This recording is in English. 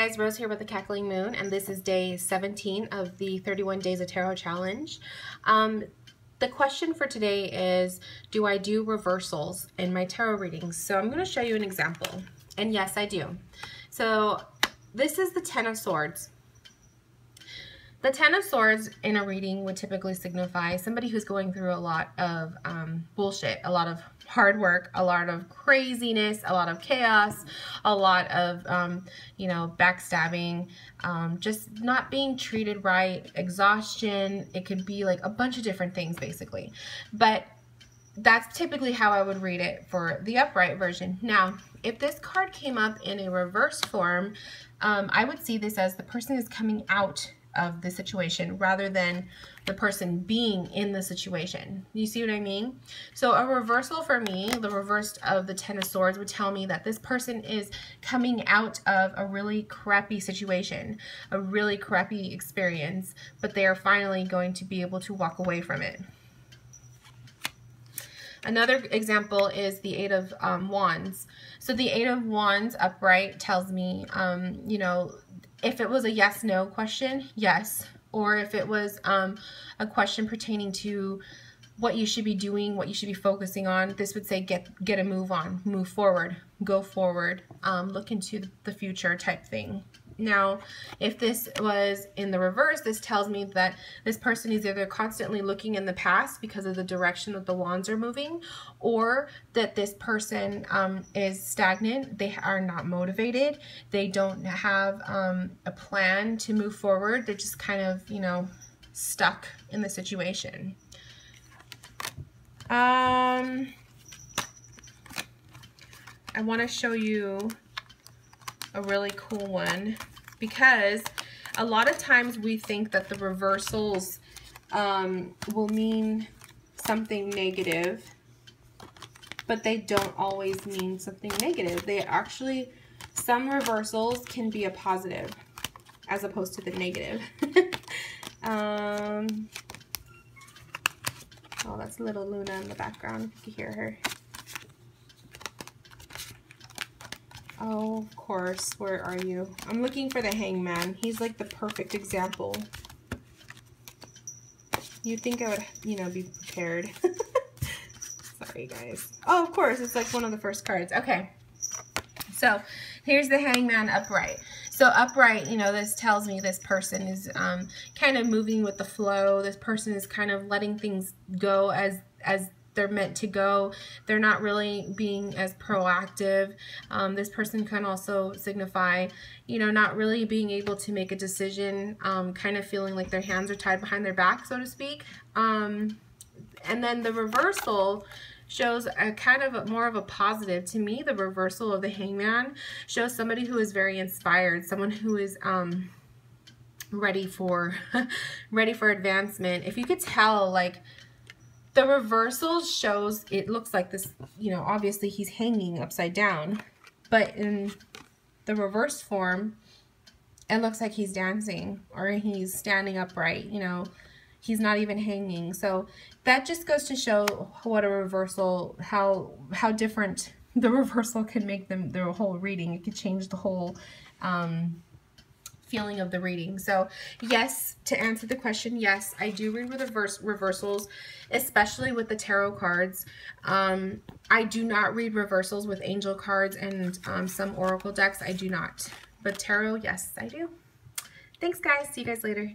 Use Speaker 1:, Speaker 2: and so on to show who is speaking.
Speaker 1: guys, Rose here with the Cackling Moon, and this is day 17 of the 31 Days of Tarot Challenge. Um, the question for today is, do I do reversals in my tarot readings? So I'm going to show you an example, and yes, I do. So this is the Ten of Swords. The Ten of Swords in a reading would typically signify somebody who's going through a lot of um, bullshit, a lot of hard work, a lot of craziness, a lot of chaos, a lot of, um, you know, backstabbing, um, just not being treated right, exhaustion. It could be like a bunch of different things basically. But that's typically how I would read it for the upright version. Now, if this card came up in a reverse form, um, I would see this as the person is coming out of the situation rather than the person being in the situation. You see what I mean? So a reversal for me, the reverse of the Ten of Swords would tell me that this person is coming out of a really crappy situation, a really crappy experience, but they are finally going to be able to walk away from it. Another example is the Eight of um, Wands. So the Eight of Wands upright tells me, um, you know, if it was a yes no question yes. Or if it was um, a question pertaining to what you should be doing what you should be focusing on this would say get get a move on move forward go forward um, look into the future type thing now, if this was in the reverse, this tells me that this person is either constantly looking in the past because of the direction that the wands are moving, or that this person um, is stagnant. They are not motivated. They don't have um, a plan to move forward. They're just kind of, you know, stuck in the situation. Um, I want to show you a really cool one because a lot of times we think that the reversals um, will mean something negative, but they don't always mean something negative. They actually, some reversals can be a positive as opposed to the negative. um, oh, that's little Luna in the background. You can hear her. Oh, of course. Where are you? I'm looking for the hangman. He's like the perfect example. You'd think I would, you know, be prepared. Sorry, guys. Oh, of course. It's like one of the first cards. Okay. So, here's the hangman upright. So upright, you know, this tells me this person is um, kind of moving with the flow. This person is kind of letting things go as as they're meant to go. They're not really being as proactive. Um, this person can also signify, you know, not really being able to make a decision, um, kind of feeling like their hands are tied behind their back, so to speak. Um, and then the reversal shows a kind of a, more of a positive. To me, the reversal of the hangman shows somebody who is very inspired, someone who is um, ready for ready for advancement. If you could tell, like, the reversal shows, it looks like this, you know, obviously he's hanging upside down, but in the reverse form, it looks like he's dancing or he's standing upright, you know, he's not even hanging. So that just goes to show what a reversal, how, how different the reversal can make them, their whole reading. It could change the whole, um, feeling of the reading. So yes, to answer the question, yes, I do read reverse reversals, especially with the tarot cards. Um, I do not read reversals with angel cards and um, some oracle decks. I do not. But tarot, yes, I do. Thanks, guys. See you guys later.